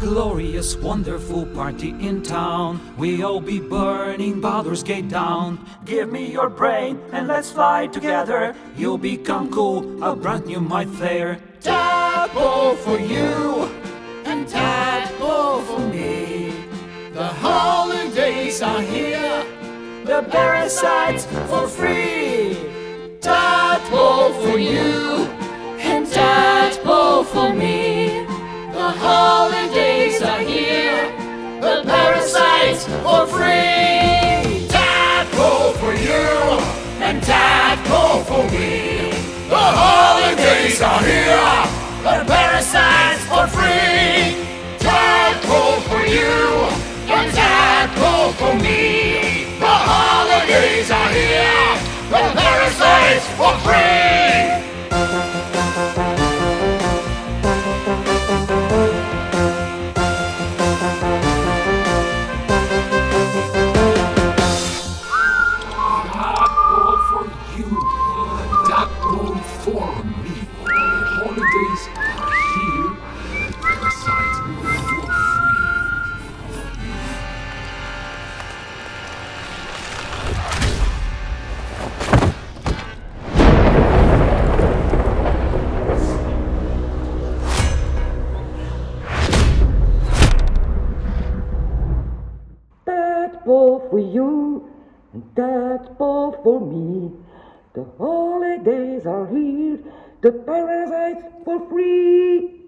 glorious, wonderful party in town. We all be burning Baldur's Gate down. Give me your brain and let's fly together. You'll become cool, a brand new mind flayer. Tadpole for you and tadpole for me. The holidays are here. The parasites for free. Tadpole for you parasites for free. Tadpole for you and tadpole for me. The holidays are here. The parasites for free. Tadpole for you and tadpole for me. The holidays are here. The parasites for free. Ball for you and that ball for me. The holidays are here, the parasites for free.